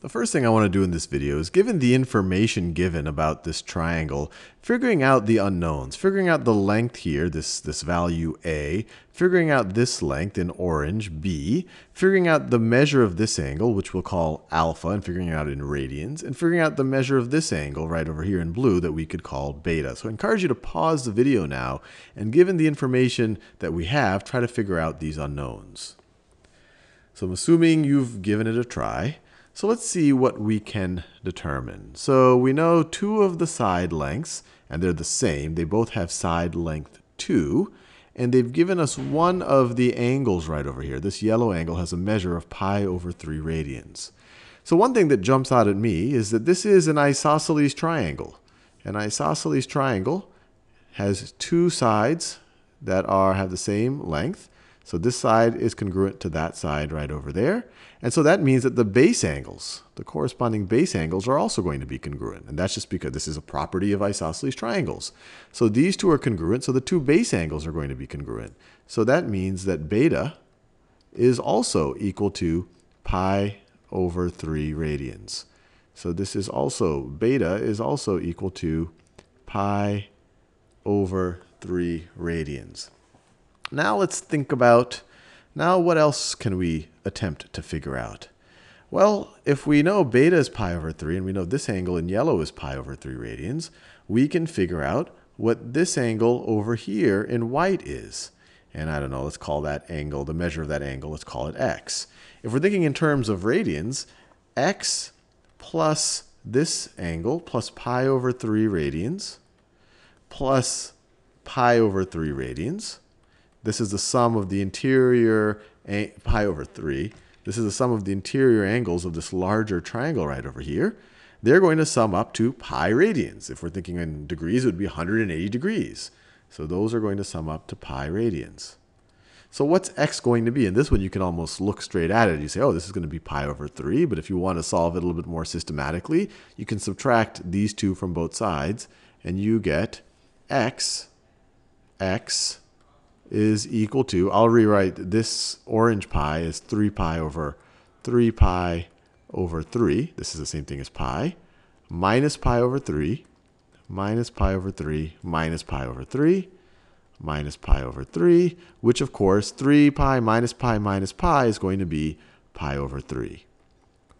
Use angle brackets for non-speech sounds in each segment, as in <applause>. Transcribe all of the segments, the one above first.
The first thing I want to do in this video is given the information given about this triangle, figuring out the unknowns, figuring out the length here, this, this value a, figuring out this length in orange, b, figuring out the measure of this angle, which we'll call alpha, and figuring out in radians, and figuring out the measure of this angle right over here in blue that we could call beta. So I encourage you to pause the video now, and given the information that we have, try to figure out these unknowns. So I'm assuming you've given it a try. So let's see what we can determine. So we know two of the side lengths, and they're the same. They both have side length 2. And they've given us one of the angles right over here. This yellow angle has a measure of pi over 3 radians. So one thing that jumps out at me is that this is an isosceles triangle. An isosceles triangle has two sides that are have the same length. So this side is congruent to that side right over there. And so that means that the base angles, the corresponding base angles, are also going to be congruent. And that's just because this is a property of isosceles triangles. So these two are congruent, so the two base angles are going to be congruent. So that means that beta is also equal to pi over 3 radians. So this is also, beta is also equal to pi over 3 radians. Now let's think about, now what else can we attempt to figure out? Well, if we know beta is pi over 3 and we know this angle in yellow is pi over 3 radians, we can figure out what this angle over here in white is. And I don't know, let's call that angle, the measure of that angle, let's call it x. If we're thinking in terms of radians, x plus this angle plus pi over 3 radians plus pi over 3 radians this is the sum of the interior, pi over 3. This is the sum of the interior angles of this larger triangle right over here. They're going to sum up to pi radians. If we're thinking in degrees, it would be 180 degrees. So those are going to sum up to pi radians. So what's x going to be? In this one, you can almost look straight at it. You say, oh, this is going to be pi over 3. But if you want to solve it a little bit more systematically, you can subtract these two from both sides, and you get x, x is equal to, I'll rewrite this orange pi as 3 pi over 3 pi over 3. This is the same thing as pi. Minus pi over 3, minus pi over 3, minus pi over 3, minus pi over 3, which of course 3 pi minus pi minus pi is going to be pi over 3.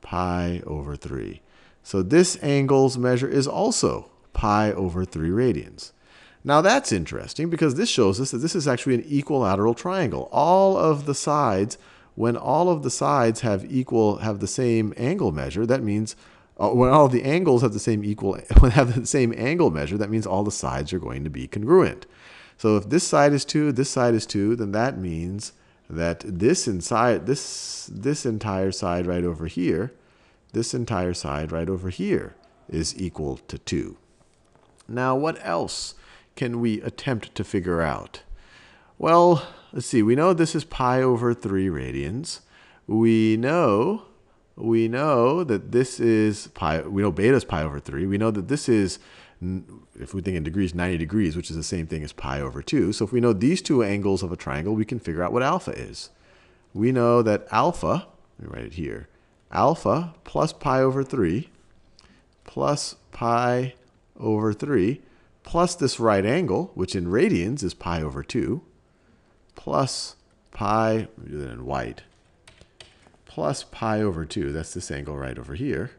Pi over 3. So this angle's measure is also pi over 3 radians. Now that's interesting because this shows us that this is actually an equilateral triangle. All of the sides, when all of the sides have equal have the same angle measure, that means uh, when all of the angles have the same equal <laughs> when have the same angle measure, that means all the sides are going to be congruent. So if this side is 2, this side is 2, then that means that this inside this this entire side right over here, this entire side right over here is equal to 2. Now what else? Can we attempt to figure out? Well, let's see. We know this is pi over 3 radians. We know we know that this is pi, we know beta is pi over 3. We know that this is, if we think in degrees, 90 degrees, which is the same thing as pi over 2. So if we know these two angles of a triangle, we can figure out what alpha is. We know that alpha, let me write it here, alpha plus pi over 3 plus pi over 3 plus this right angle, which in radians is pi over 2, plus pi, do that in white, plus pi over 2, that's this angle right over here,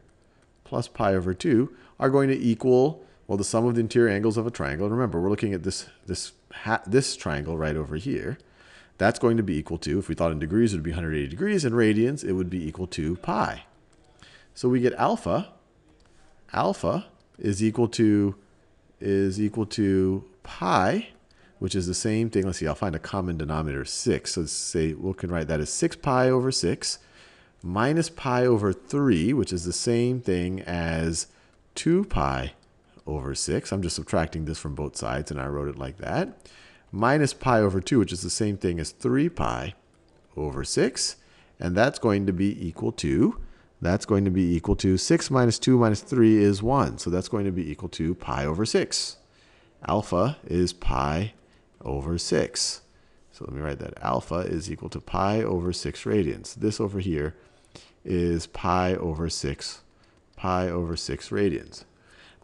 plus pi over 2 are going to equal, well, the sum of the interior angles of a triangle. And remember, we're looking at this, this, this triangle right over here. That's going to be equal to, if we thought in degrees, it would be 180 degrees. In radians, it would be equal to pi. So we get alpha. Alpha is equal to is equal to pi, which is the same thing. Let's see, I'll find a common denominator, 6. So let's say we can write that as 6 pi over 6 minus pi over 3, which is the same thing as 2 pi over 6. I'm just subtracting this from both sides, and I wrote it like that. Minus pi over 2, which is the same thing as 3 pi over 6. And that's going to be equal to that's going to be equal to 6 minus 2 minus 3 is 1. So that's going to be equal to pi over 6. Alpha is pi over 6. So let me write that. Alpha is equal to pi over 6 radians. This over here is pi over 6, pi over 6 radians.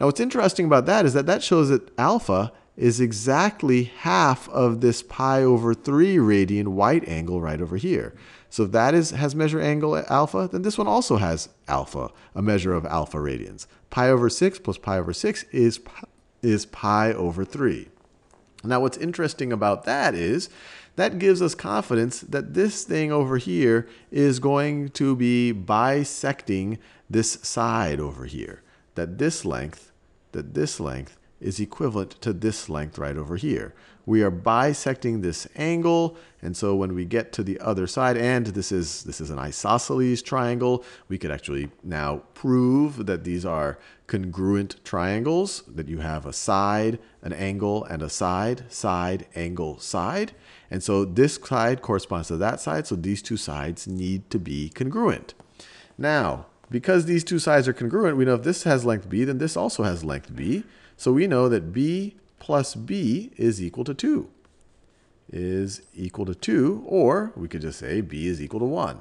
Now what's interesting about that is that that shows that alpha is exactly half of this pi over 3 radian white angle right over here. So if that is, has measure angle alpha, then this one also has alpha, a measure of alpha radians. Pi over 6 plus pi over 6 is, is pi over 3. Now what's interesting about that is that gives us confidence that this thing over here is going to be bisecting this side over here. That this length, that this length is equivalent to this length right over here. We are bisecting this angle, and so when we get to the other side, and this is, this is an isosceles triangle, we could actually now prove that these are congruent triangles, that you have a side, an angle, and a side, side, angle, side. And so this side corresponds to that side, so these two sides need to be congruent. Now, because these two sides are congruent, we know if this has length b, then this also has length b. So we know that b plus b is equal to 2. Is equal to 2, or we could just say b is equal to 1.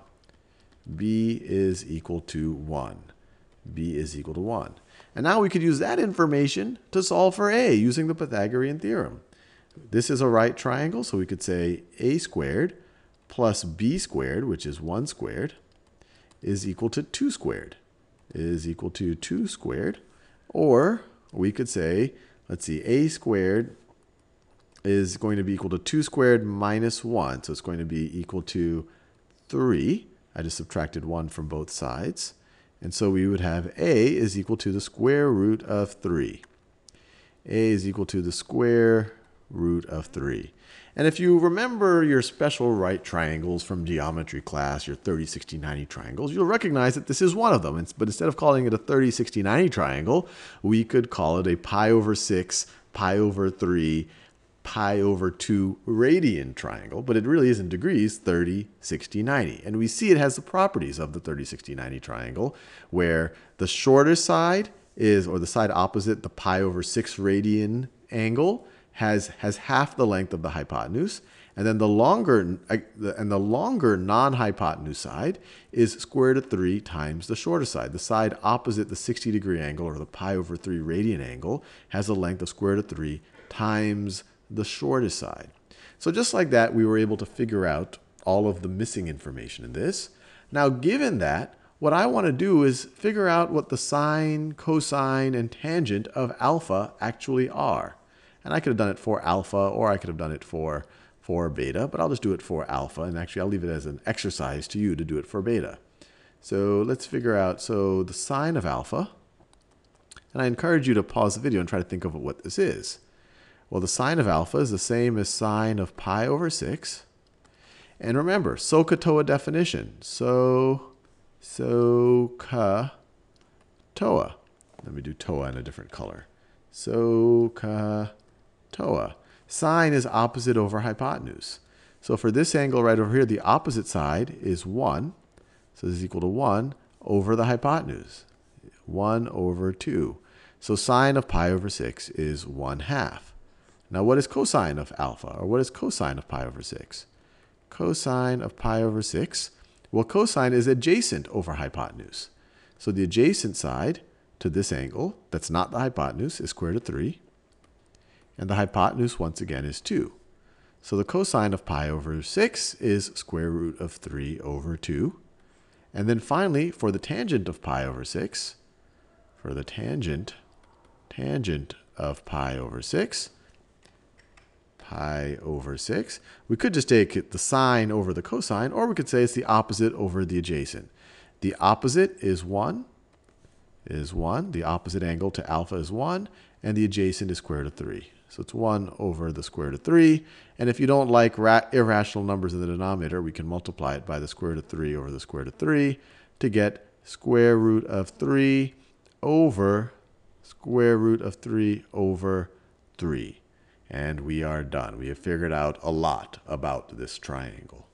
b is equal to 1. b is equal to 1. And now we could use that information to solve for a using the Pythagorean theorem. This is a right triangle, so we could say a squared plus b squared, which is 1 squared, is equal to 2 squared, is equal to 2 squared, or we could say, let's see, a squared is going to be equal to 2 squared minus 1. So it's going to be equal to 3. I just subtracted 1 from both sides. And so we would have a is equal to the square root of 3. a is equal to the square root of 3. And if you remember your special right triangles from geometry class, your 30, 60, 90 triangles, you'll recognize that this is one of them. But instead of calling it a 30, 60, 90 triangle, we could call it a pi over 6, pi over 3, pi over 2 radian triangle, but it really is in degrees 30, 60, 90. And we see it has the properties of the 30, 60, 90 triangle, where the shorter side is, or the side opposite the pi over 6 radian angle, has has half the length of the hypotenuse, and then the longer uh, and the longer non-hypotenuse side is square root of 3 times the shorter side. The side opposite the 60 degree angle or the pi over 3 radian angle has a length of square root of 3 times the shortest side. So just like that, we were able to figure out all of the missing information in this. Now, given that, what I want to do is figure out what the sine, cosine, and tangent of alpha actually are. And I could have done it for alpha or I could have done it for, for beta, but I'll just do it for alpha. And actually, I'll leave it as an exercise to you to do it for beta. So let's figure out, so the sine of alpha, and I encourage you to pause the video and try to think of what this is. Well, the sine of alpha is the same as sine of pi over 6. And remember, SOHCAHTOA definition. So, so, ka, toa. Let me do toa in a different color. So, ka, toa. Sine is opposite over hypotenuse. So for this angle right over here, the opposite side is 1. So this is equal to 1 over the hypotenuse. 1 over 2. So sine of pi over 6 is 1 half. Now what is cosine of alpha? Or what is cosine of pi over 6? Cosine of pi over 6? Well, cosine is adjacent over hypotenuse. So the adjacent side to this angle, that's not the hypotenuse, is square root of 3. And the hypotenuse, once again, is 2. So the cosine of pi over 6 is square root of 3 over 2. And then finally, for the tangent of pi over 6, for the tangent, tangent of pi over 6, pi over 6, we could just take the sine over the cosine, or we could say it's the opposite over the adjacent. The opposite is 1, is 1. The opposite angle to alpha is 1, and the adjacent is square root of 3. So it's 1 over the square root of 3. And if you don't like irrational numbers in the denominator, we can multiply it by the square root of 3 over the square root of 3 to get square root of 3 over square root of 3 over 3. And we are done. We have figured out a lot about this triangle.